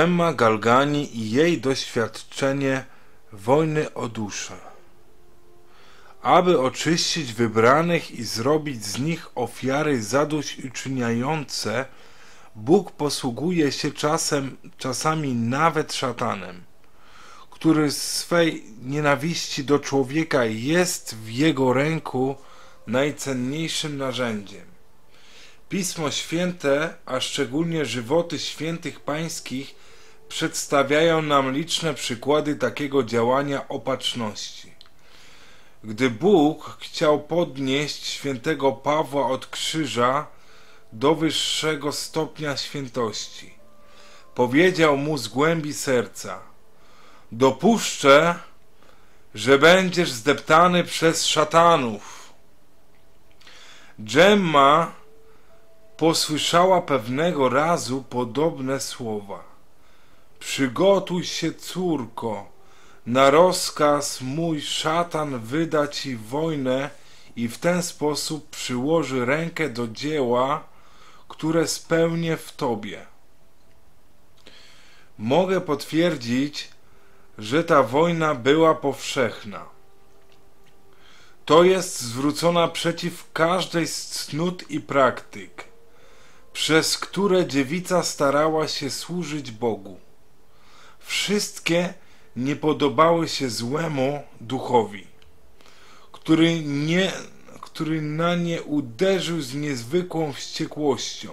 Gemma Galgani i jej doświadczenie wojny o duszę. Aby oczyścić wybranych i zrobić z nich ofiary zadośćuczyniające, Bóg posługuje się czasem, czasami nawet szatanem, który z swej nienawiści do człowieka jest w jego ręku najcenniejszym narzędziem. Pismo Święte, a szczególnie żywoty świętych pańskich, przedstawiają nam liczne przykłady takiego działania opatrzności. Gdy Bóg chciał podnieść świętego Pawła od krzyża do wyższego stopnia świętości, powiedział mu z głębi serca: Dopuszczę, że będziesz zdeptany przez szatanów. Dżemma posłyszała pewnego razu podobne słowa. Przygotuj się, córko, na rozkaz mój szatan wyda ci wojnę i w ten sposób przyłoży rękę do dzieła, które spełnię w tobie. Mogę potwierdzić, że ta wojna była powszechna. To jest zwrócona przeciw każdej z cnót i praktyk, przez które dziewica starała się służyć Bogu. Wszystkie nie podobały się złemu duchowi, który, nie, który na nie uderzył z niezwykłą wściekłością.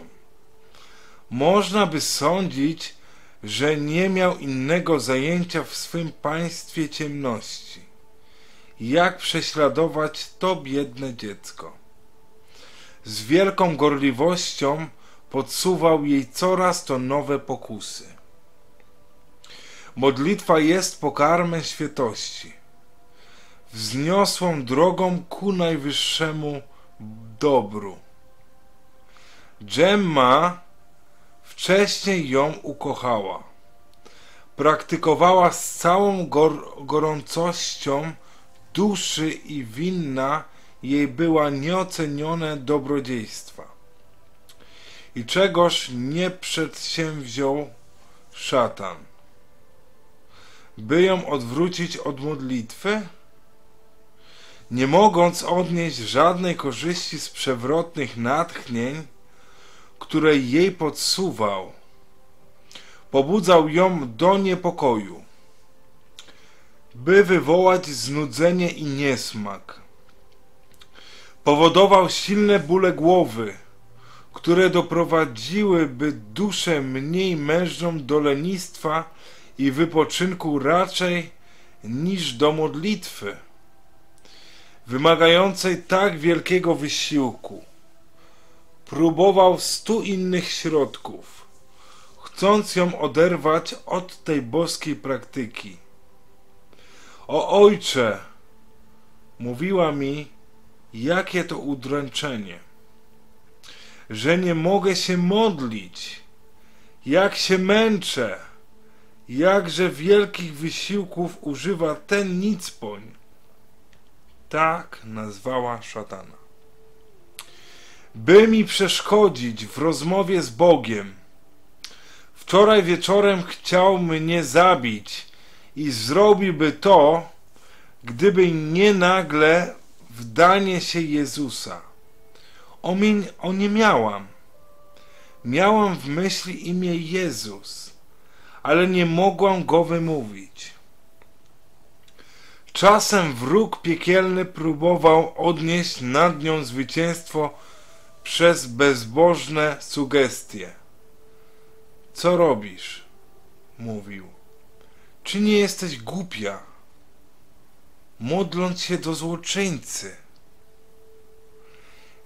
Można by sądzić, że nie miał innego zajęcia w swym państwie ciemności. Jak prześladować to biedne dziecko? Z wielką gorliwością podsuwał jej coraz to nowe pokusy. Modlitwa jest pokarmem świętości, wzniosłą drogą ku najwyższemu dobru. Gemma wcześniej ją ukochała. Praktykowała z całą gor gorącością duszy i winna jej była nieocenione dobrodziejstwa. I czegoż nie przedsięwziął szatan by ją odwrócić od modlitwy? Nie mogąc odnieść żadnej korzyści z przewrotnych natchnień, które jej podsuwał, pobudzał ją do niepokoju, by wywołać znudzenie i niesmak. Powodował silne bóle głowy, które doprowadziłyby duszę mniej mężną do lenistwa i wypoczynku raczej niż do modlitwy, wymagającej tak wielkiego wysiłku. Próbował stu innych środków, chcąc ją oderwać od tej boskiej praktyki. O ojcze, mówiła mi, jakie to udręczenie, że nie mogę się modlić, jak się męczę jakże wielkich wysiłków używa ten nicpoń. Tak nazwała szatana. By mi przeszkodzić w rozmowie z Bogiem. Wczoraj wieczorem chciał mnie zabić i zrobiłby to, gdyby nie nagle wdanie się Jezusa. O, nie miałam. Miałam w myśli imię Jezus ale nie mogłam go wymówić. Czasem wróg piekielny próbował odnieść nad nią zwycięstwo przez bezbożne sugestie. Co robisz? mówił. Czy nie jesteś głupia? Modląc się do złoczyńcy.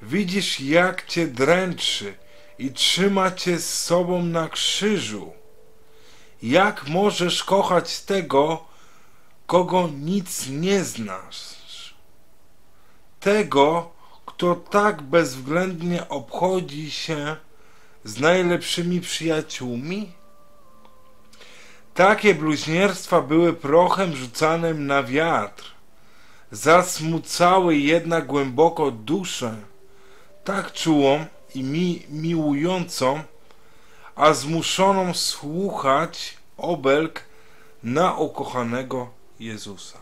Widzisz, jak cię dręczy i trzyma cię z sobą na krzyżu. Jak możesz kochać tego, kogo nic nie znasz? Tego, kto tak bezwzględnie obchodzi się z najlepszymi przyjaciółmi? Takie bluźnierstwa były prochem rzucanym na wiatr. Zasmucały jednak głęboko duszę, tak czułą i mi miłującą, a zmuszoną słuchać obelg na ukochanego Jezusa.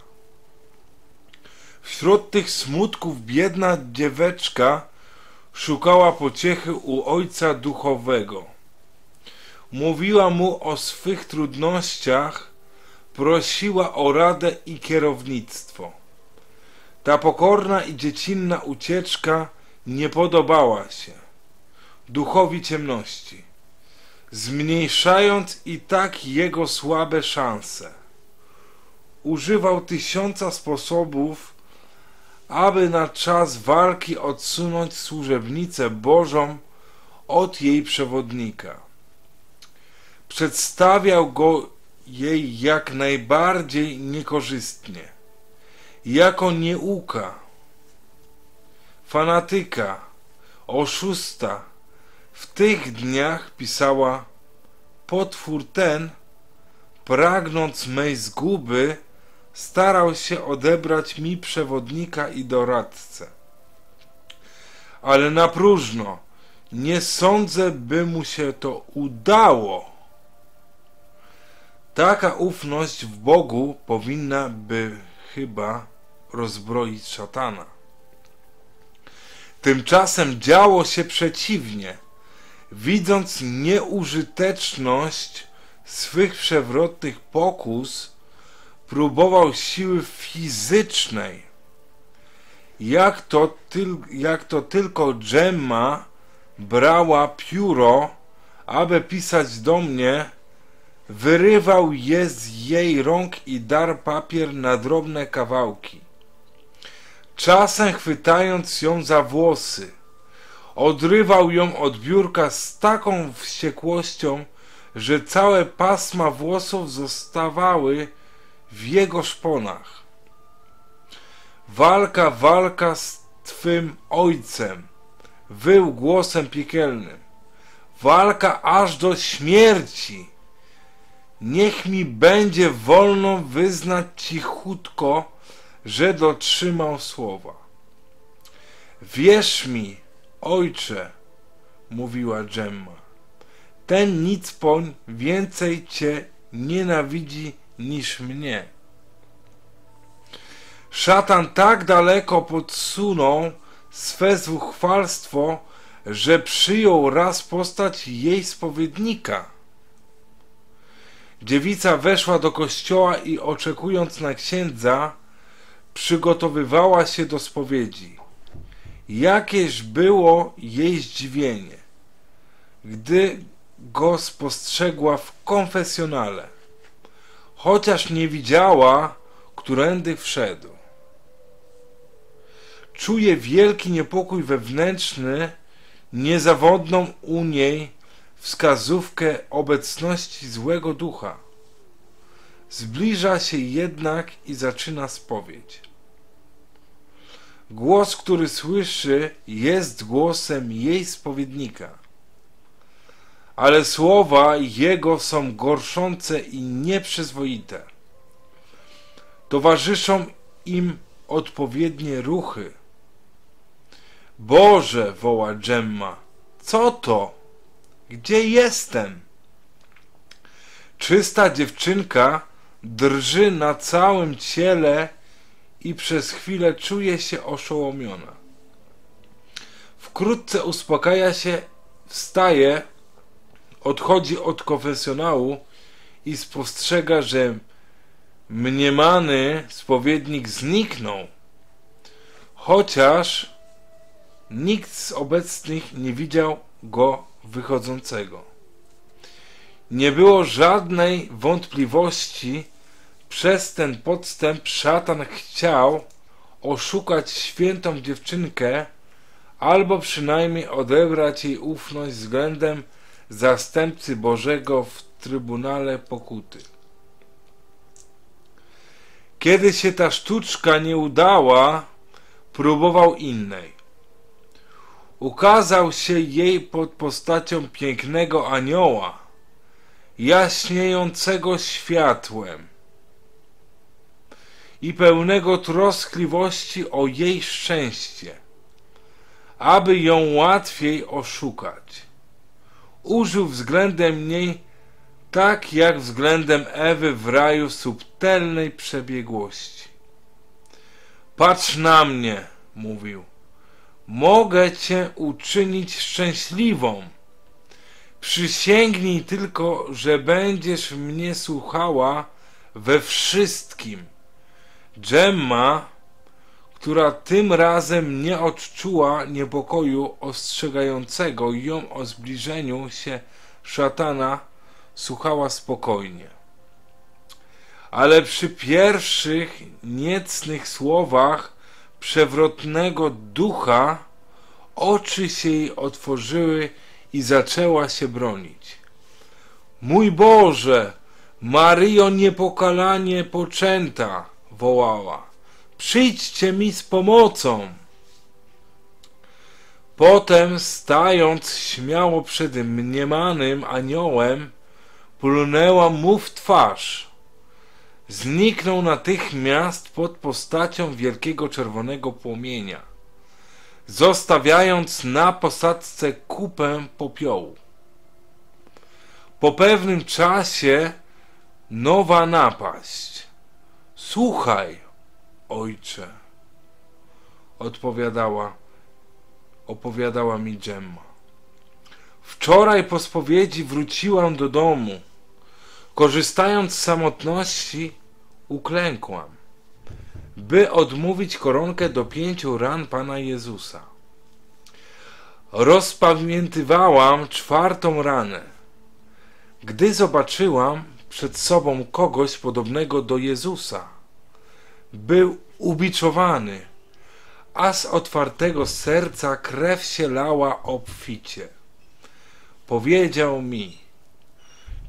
Wśród tych smutków biedna dzieweczka szukała pociechy u ojca duchowego. Mówiła mu o swych trudnościach, prosiła o radę i kierownictwo. Ta pokorna i dziecinna ucieczka nie podobała się duchowi ciemności, zmniejszając i tak jego słabe szanse. Używał tysiąca sposobów, aby na czas walki odsunąć służebnicę Bożą od jej przewodnika. Przedstawiał go jej jak najbardziej niekorzystnie, jako nieuka, fanatyka, oszusta. W tych dniach pisała potwór ten, pragnąc mej zguby, starał się odebrać mi przewodnika i doradcę. Ale na próżno, nie sądzę, by mu się to udało. Taka ufność w Bogu powinna by chyba rozbroić szatana. Tymczasem działo się przeciwnie. Widząc nieużyteczność swych przewrotnych pokus, próbował siły fizycznej. Jak to, tyl, jak to tylko Gemma brała pióro, aby pisać do mnie, wyrywał je z jej rąk i dar papier na drobne kawałki. Czasem chwytając ją za włosy, odrywał ją od biurka z taką wściekłością, że całe pasma włosów zostawały w jego szponach. Walka, walka z Twym ojcem, wył głosem piekielnym. Walka aż do śmierci. Niech mi będzie wolno wyznać cichutko, że dotrzymał słowa. Wierz mi, ojcze, mówiła Gemma, ten nicpoń więcej cię nienawidzi niż mnie. Szatan tak daleko podsunął swe zuchwalstwo, że przyjął raz postać jej spowiednika. Dziewica weszła do kościoła i oczekując na księdza, przygotowywała się do spowiedzi. Jakież było jej zdziwienie, gdy go spostrzegła w konfesjonale, chociaż nie widziała, którędy wszedł. Czuje wielki niepokój wewnętrzny, niezawodną u niej wskazówkę obecności złego ducha. Zbliża się jednak i zaczyna spowiedź. Głos, który słyszy, jest głosem jej spowiednika. Ale słowa jego są gorszące i nieprzyzwoite. Towarzyszą im odpowiednie ruchy. Boże, woła Gemma, co to? Gdzie jestem? Czysta dziewczynka drży na całym ciele i przez chwilę czuje się oszołomiona. Wkrótce uspokaja się, wstaje, odchodzi od konfesjonału i spostrzega, że mniemany spowiednik zniknął, chociaż nikt z obecnych nie widział go wychodzącego. Nie było żadnej wątpliwości, przez ten podstęp szatan chciał oszukać świętą dziewczynkę albo przynajmniej odebrać jej ufność względem zastępcy Bożego w Trybunale Pokuty. Kiedy się ta sztuczka nie udała, próbował innej. Ukazał się jej pod postacią pięknego anioła, jaśniejącego światłem i pełnego troskliwości o jej szczęście, aby ją łatwiej oszukać. użył względem niej tak jak względem Ewy w raju subtelnej przebiegłości. Patrz na mnie, mówił. Mogę cię uczynić szczęśliwą. Przysięgnij tylko, że będziesz mnie słuchała we wszystkim. Gemma, która tym razem nie odczuła niepokoju ostrzegającego ją o zbliżeniu się szatana, słuchała spokojnie. Ale przy pierwszych niecnych słowach przewrotnego ducha oczy się jej otworzyły i zaczęła się bronić. Mój Boże, Maryjo niepokalanie poczęta, wołała. Przyjdźcie mi z pomocą. Potem, stając śmiało przed mniemanym aniołem, plunęła mu w twarz. Zniknął natychmiast pod postacią wielkiego czerwonego płomienia, zostawiając na posadzce kupę popiołu. Po pewnym czasie nowa napaść. Słuchaj, ojcze, odpowiadała, opowiadała mi Gemma. Wczoraj po spowiedzi wróciłam do domu. Korzystając z samotności, uklękłam, by odmówić koronkę do pięciu ran Pana Jezusa. Rozpamiętywałam czwartą ranę, gdy zobaczyłam przed sobą kogoś podobnego do Jezusa. Był ubiczowany, a z otwartego serca krew się lała obficie. Powiedział mi,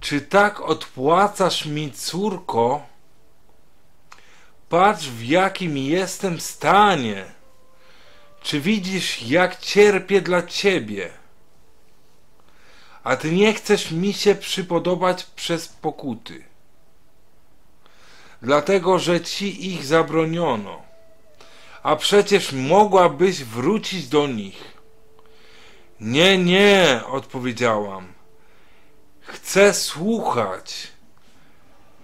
czy tak odpłacasz mi, córko? Patrz, w jakim jestem stanie. Czy widzisz, jak cierpię dla ciebie? A ty nie chcesz mi się przypodobać przez pokuty. Dlatego, że ci ich zabroniono. A przecież mogłabyś wrócić do nich. Nie, nie, odpowiedziałam. Chcę słuchać.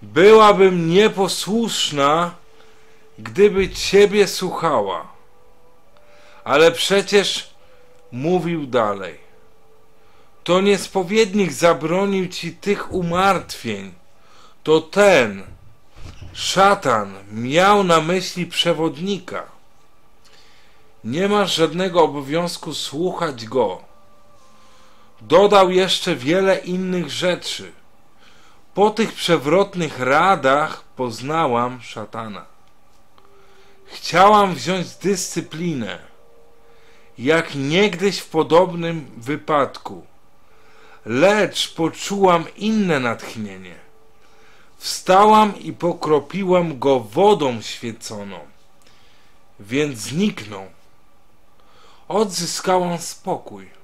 Byłabym nieposłuszna, gdyby ciebie słuchała. Ale przecież mówił dalej. To nie spowiednik zabronił ci tych umartwień. To ten, szatan, miał na myśli przewodnika. Nie masz żadnego obowiązku słuchać go. Dodał jeszcze wiele innych rzeczy. Po tych przewrotnych radach poznałam szatana. Chciałam wziąć dyscyplinę, jak niegdyś w podobnym wypadku, lecz poczułam inne natchnienie. Wstałam i pokropiłam go wodą świeconą, więc zniknął. Odzyskałam spokój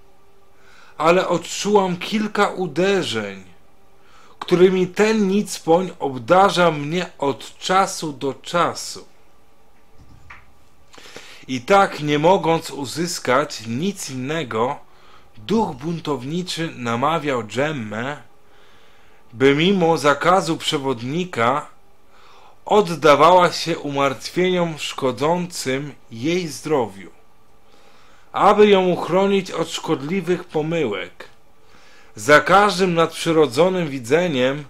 ale odczułam kilka uderzeń, którymi ten nicpoń obdarza mnie od czasu do czasu. I tak, nie mogąc uzyskać nic innego, duch buntowniczy namawiał Dżemmę, by mimo zakazu przewodnika oddawała się umartwieniom szkodzącym jej zdrowiu aby ją uchronić od szkodliwych pomyłek. Za każdym nadprzyrodzonym widzeniem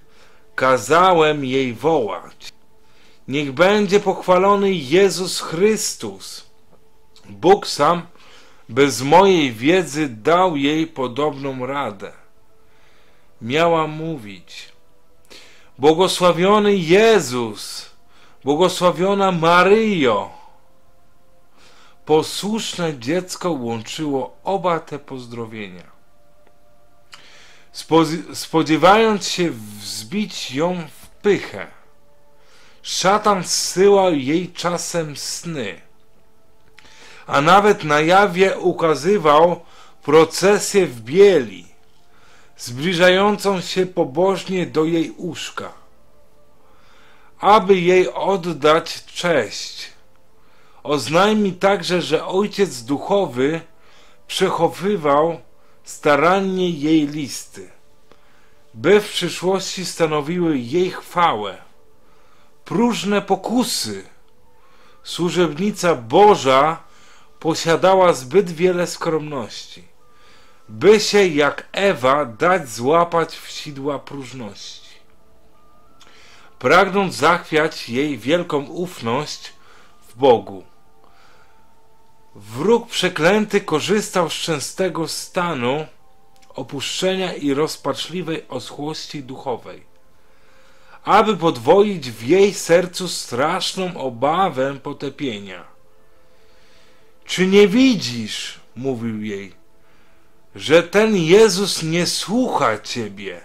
kazałem jej wołać. Niech będzie pochwalony Jezus Chrystus. Bóg sam bez mojej wiedzy dał jej podobną radę. Miała mówić: Błogosławiony Jezus, błogosławiona Maryjo posłuszne dziecko łączyło oba te pozdrowienia. Spodziewając się wzbić ją w pychę, szatan zsyłał jej czasem sny, a nawet na jawie ukazywał procesję w bieli, zbliżającą się pobożnie do jej łóżka, aby jej oddać cześć Oznajmi także, że ojciec duchowy przechowywał starannie jej listy, by w przyszłości stanowiły jej chwałę. Próżne pokusy. Służebnica Boża posiadała zbyt wiele skromności, by się jak Ewa dać złapać w sidła próżności. Pragnąc zachwiać jej wielką ufność w Bogu. Wróg przeklęty korzystał z częstego stanu opuszczenia i rozpaczliwej oschłości duchowej, aby podwoić w jej sercu straszną obawę potepienia. Czy nie widzisz, mówił jej, że ten Jezus nie słucha ciebie?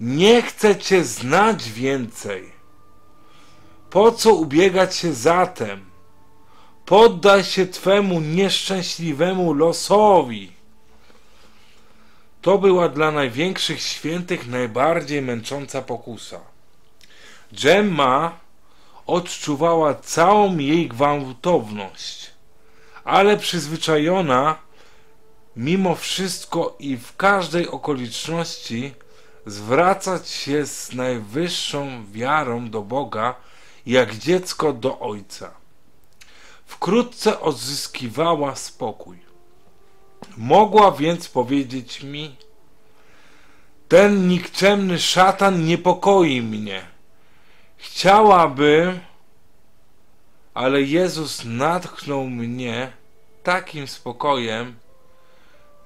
Nie chce cię znać więcej. Po co ubiegać się zatem? Poddaj się twemu nieszczęśliwemu losowi. To była dla największych świętych najbardziej męcząca pokusa. Gemma odczuwała całą jej gwałtowność, ale przyzwyczajona mimo wszystko i w każdej okoliczności zwracać się z najwyższą wiarą do Boga, jak dziecko do Ojca. Wkrótce odzyskiwała spokój. Mogła więc powiedzieć mi: Ten nikczemny szatan niepokoi mnie. Chciałabym, ale Jezus natchnął mnie takim spokojem,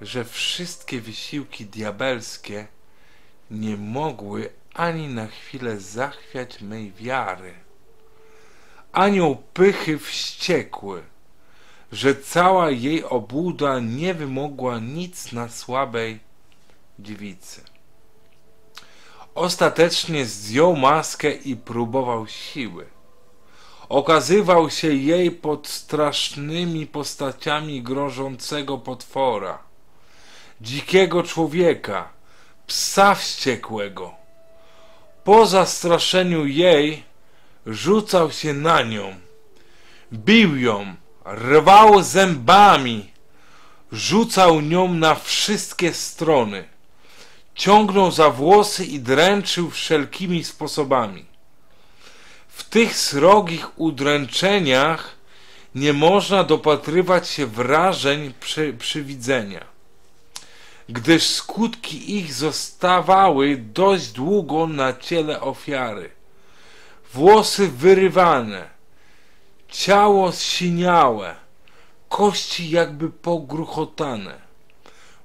że wszystkie wysiłki diabelskie nie mogły ani na chwilę zachwiać mej wiary. Anioł pychy wściekły, że cała jej obłuda nie wymogła nic na słabej dziewicy. Ostatecznie zdjął maskę i próbował siły. Okazywał się jej pod strasznymi postaciami grożącego potwora, dzikiego człowieka, psa wściekłego. Po zastraszeniu jej rzucał się na nią, bił ją, rwał zębami, rzucał nią na wszystkie strony, ciągnął za włosy i dręczył wszelkimi sposobami. W tych srogich udręczeniach nie można dopatrywać się wrażeń przy, przywidzenia gdyż skutki ich zostawały dość długo na ciele ofiary. Włosy wyrywane, ciało zsiniałe, kości jakby pogruchotane,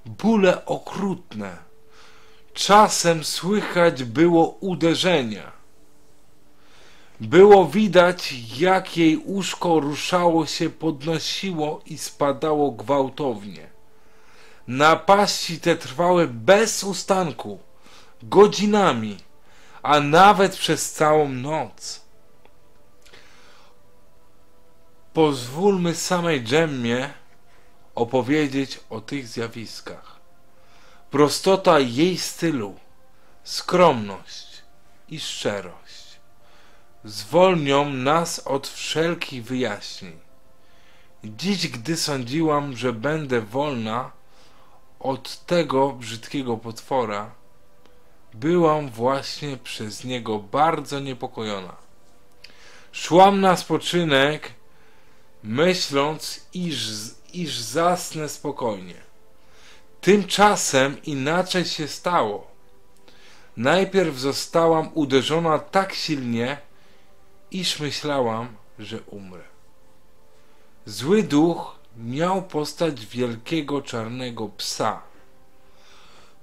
bóle okrutne. Czasem słychać było uderzenia. Było widać, jak jej łóżko ruszało się, podnosiło i spadało gwałtownie. Napaści te trwały bez ustanku, godzinami, a nawet przez całą noc. Pozwólmy samej Dżemmie opowiedzieć o tych zjawiskach. Prostota jej stylu, skromność i szczerość zwolnią nas od wszelkich wyjaśnień. Dziś, gdy sądziłam, że będę wolna, od tego brzydkiego potwora, byłam właśnie przez niego bardzo niepokojona. Szłam na spoczynek, myśląc, iż, iż zasnę spokojnie. Tymczasem inaczej się stało. Najpierw zostałam uderzona tak silnie, iż myślałam, że umrę. Zły duch miał postać wielkiego czarnego psa.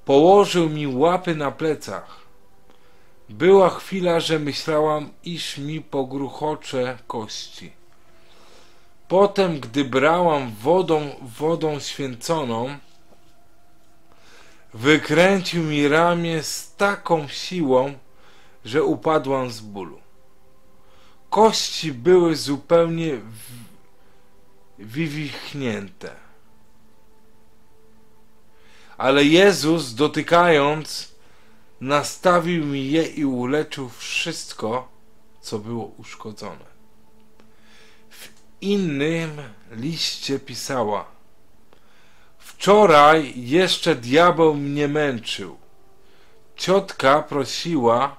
Położył mi łapy na plecach. Była chwila, że myślałam, iż mi pogruchocze kości. Potem, gdy brałam wodą, wodą święconą, wykręcił mi ramię z taką siłą, że upadłam z bólu. Kości były zupełnie wywichnięte. Ale Jezus, dotykając, nastawił mi je i uleczył wszystko, co było uszkodzone. W innym liście pisała: Wczoraj jeszcze diabeł mnie męczył. Ciotka prosiła,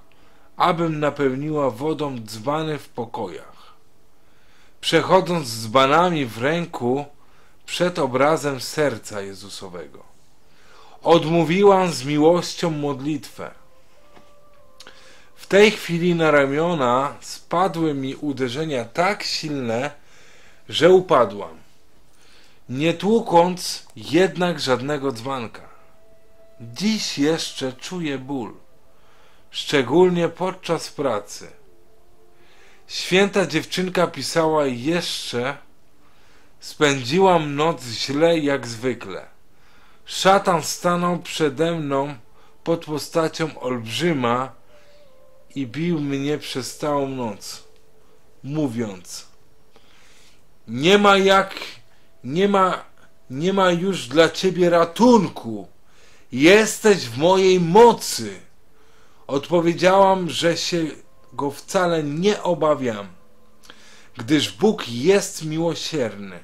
abym napełniła wodą dzbany w pokojach. Przechodząc z dzbanami w ręku przed obrazem serca Jezusowego. Odmówiłam z miłością modlitwę. W tej chwili na ramiona spadły mi uderzenia tak silne, że upadłam, nie tłukąc jednak żadnego dzbanka. Dziś jeszcze czuję ból, szczególnie podczas pracy. Święta dziewczynka pisała jeszcze, spędziłam noc źle jak zwykle. Szatan stanął przede mną pod postacią olbrzyma i bił mnie przez całą noc, mówiąc: Nie ma jak, nie ma, nie ma już dla ciebie ratunku. Jesteś w mojej mocy. Odpowiedziałam, że się go wcale nie obawiam, gdyż Bóg jest miłosierny.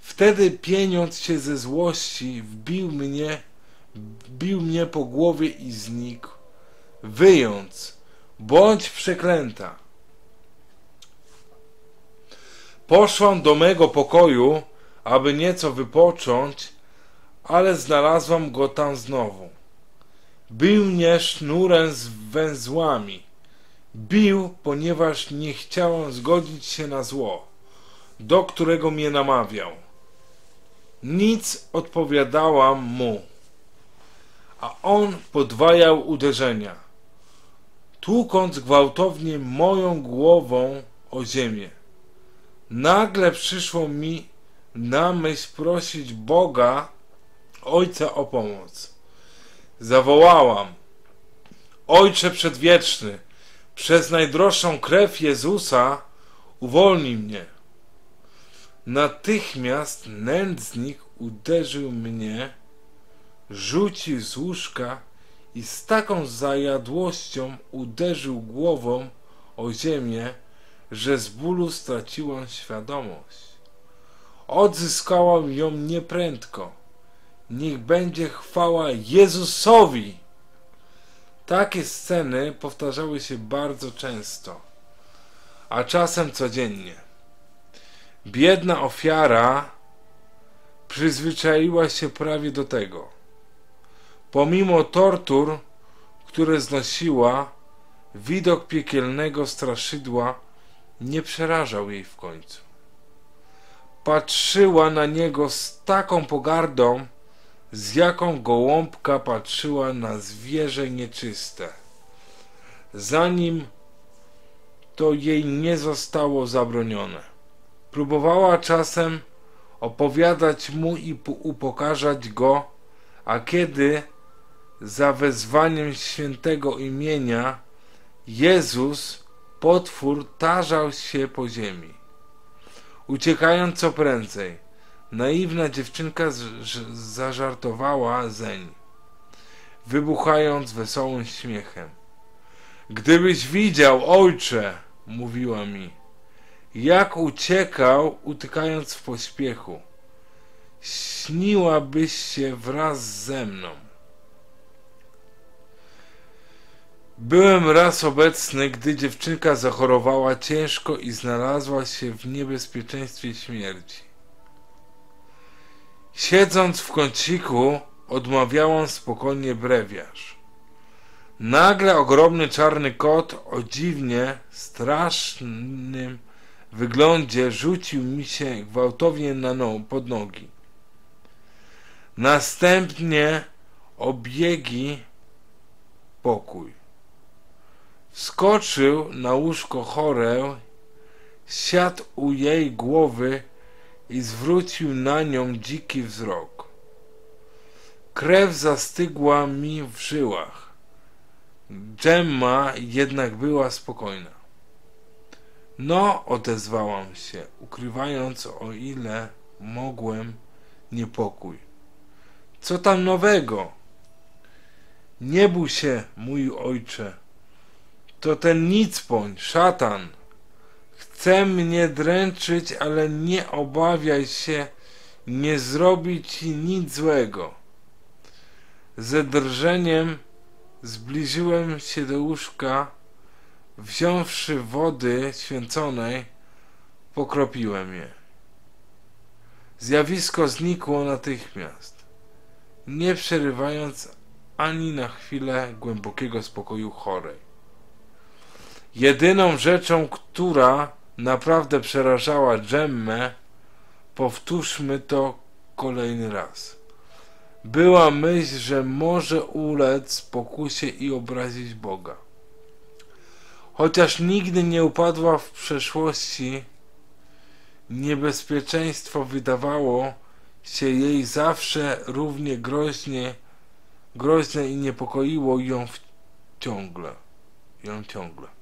Wtedy pieniądz się ze złości wbił mnie, bił mnie po głowie i znikł, wyjąc, bądź przeklęta. Poszłam do mego pokoju, aby nieco wypocząć, ale znalazłam go tam znowu. Bił mnie sznurem z węzłami. Bił, ponieważ nie chciałam zgodzić się na zło, do którego mnie namawiał. Nic odpowiadałam mu, a on podwajał uderzenia, tłukąc gwałtownie moją głową o ziemię. Nagle przyszło mi na myśl prosić Boga, Ojca o pomoc. Zawołałam: Ojcze przedwieczny, przez najdroższą krew Jezusa uwolnij mnie. Natychmiast nędznik uderzył mnie, rzucił z łóżka i z taką zajadłością uderzył głową o ziemię, że z bólu straciłam świadomość. Odzyskałam ją nieprędko. Niech będzie chwała Jezusowi. Takie sceny powtarzały się bardzo często, a czasem codziennie. Biedna ofiara przyzwyczaiła się prawie do tego. Pomimo tortur, które znosiła, widok piekielnego straszydła nie przerażał jej w końcu. Patrzyła na niego z taką pogardą, z jaką gołąbka patrzyła na zwierzę nieczyste. Zanim to jej nie zostało zabronione. Próbowała czasem opowiadać mu i upokarzać go, a kiedy za wezwaniem świętego imienia Jezus, potwór, tarzał się po ziemi. Uciekając co prędzej, naiwna dziewczynka zażartowała zeń, wybuchając wesołym śmiechem. Gdybyś widział, ojcze, mówiła mi, jak uciekał, utykając w pośpiechu. Śniłabyś się wraz ze mną. Byłem raz obecny, gdy dziewczynka zachorowała ciężko i znalazła się w niebezpieczeństwie śmierci. Siedząc w kąciku, odmawiałam spokojnie brewiarz. Nagle ogromny czarny kot o dziwnie strasznym wyglądzie rzucił mi się gwałtownie na no, pod nogi. Następnie obiegi pokój. Wskoczył na łóżko chore, siadł u jej głowy i zwrócił na nią dziki wzrok. Krew zastygła mi w żyłach. Gemma jednak była spokojna. No, odezwałam się, ukrywając o ile mogłem niepokój. Co tam nowego? Nie bój się, mój ojcze. To ten nicpoń, szatan. Chce mnie dręczyć, ale nie obawiaj się, nie zrobi ci nic złego. Ze drżeniem zbliżyłem się do łóżka, wziąwszy wody święconej, pokropiłem je. Zjawisko znikło natychmiast, nie przerywając ani na chwilę głębokiego spokoju chorej. Jedyną rzeczą, która naprawdę przerażała Dżemmę, powtórzmy to kolejny raz. Była myśl, że może ulec pokusie i obrazić Boga. Chociaż nigdy nie upadła w przeszłości, niebezpieczeństwo wydawało się jej zawsze równie groźnie, groźne i niepokoiło ją ciągle. Ją ciągle.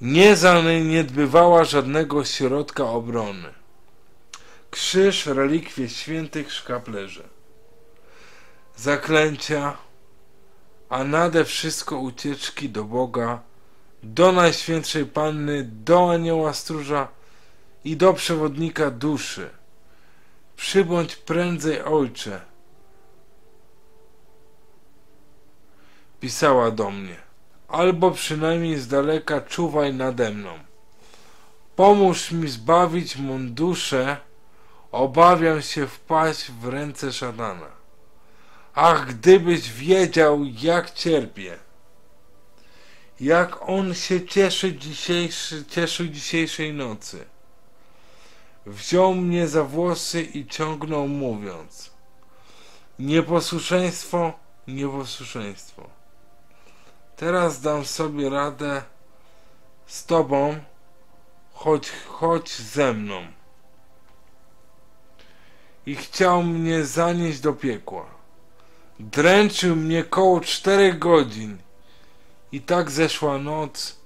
Nie zaniedbywała żadnego środka obrony. Krzyż, relikwie świętych szkaplerzy. Zaklęcia, a nade wszystko ucieczki do Boga, do Najświętszej Panny, do Anioła Stróża i do Przewodnika Duszy. Przybądź prędzej, Ojcze. Pisała do mnie albo przynajmniej z daleka czuwaj nade mną. Pomóż mi zbawić mą duszę, obawiam się wpaść w ręce szatana. Ach, gdybyś wiedział, jak cierpię. Jak on się cieszy dzisiejszy, dzisiejszej nocy. Wziął mnie za włosy i ciągnął mówiąc Nieposłuszeństwo, nieposłuszeństwo. Teraz dam sobie radę z tobą, choć chodź ze mną. I chciał mnie zanieść do piekła. Dręczył mnie koło czterech godzin. I tak zeszła noc.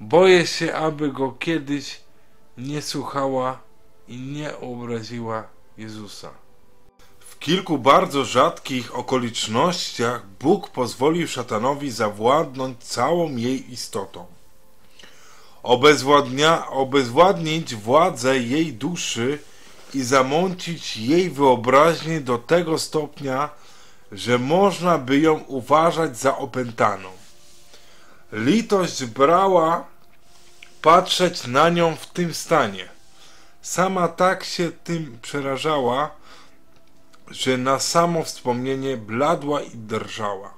Boję się, aby go kiedyś nie słuchała i nie obraziła Jezusa kilku bardzo rzadkich okolicznościach Bóg pozwolił szatanowi zawładnąć całą jej istotą. Obezwładnia, obezwładnić władzę jej duszy i zamącić jej wyobraźnię do tego stopnia, że można by ją uważać za opętaną. Litość brała patrzeć na nią w tym stanie. Sama tak się tym przerażała, że na samo wspomnienie bladła i drżała.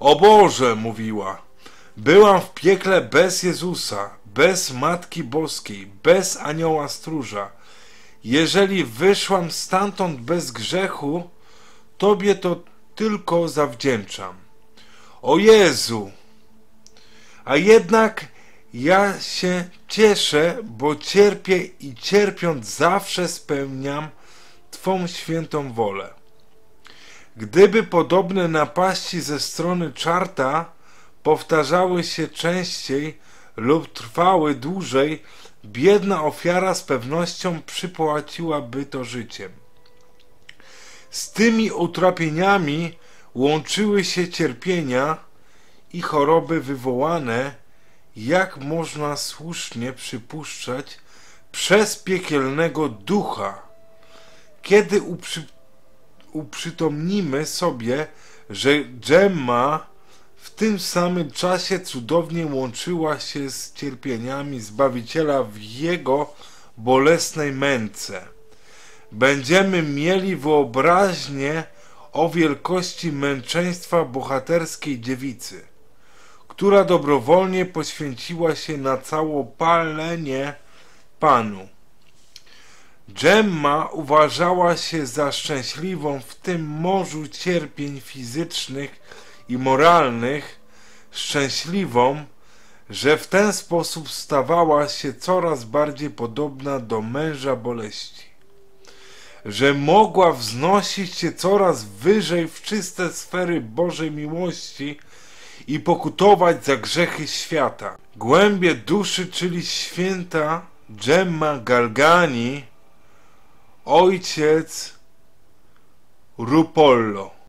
O Boże, mówiła, byłam w piekle bez Jezusa, bez Matki Boskiej, bez anioła stróża. Jeżeli wyszłam stamtąd bez grzechu, Tobie to tylko zawdzięczam. O Jezu! A jednak ja się cieszę, bo cierpię i cierpiąc zawsze spełniam Twą świętą wolę. Gdyby podobne napaści ze strony czarta powtarzały się częściej lub trwały dłużej, biedna ofiara z pewnością przypłaciłaby to życiem. Z tymi utrapieniami łączyły się cierpienia i choroby wywołane, jak można słusznie przypuszczać, przez piekielnego ducha kiedy uprzy, uprzytomnimy sobie, że Gemma w tym samym czasie cudownie łączyła się z cierpieniami Zbawiciela w Jego bolesnej męce. Będziemy mieli wyobraźnię o wielkości męczeństwa bohaterskiej dziewicy, która dobrowolnie poświęciła się na całopalenie Panu. Gemma uważała się za szczęśliwą w tym morzu cierpień fizycznych i moralnych, szczęśliwą, że w ten sposób stawała się coraz bardziej podobna do męża boleści, że mogła wznosić się coraz wyżej w czyste sfery Bożej miłości i pokutować za grzechy świata. Głębie duszy, czyli święta Gemma Galgani, ojciec Rupollo.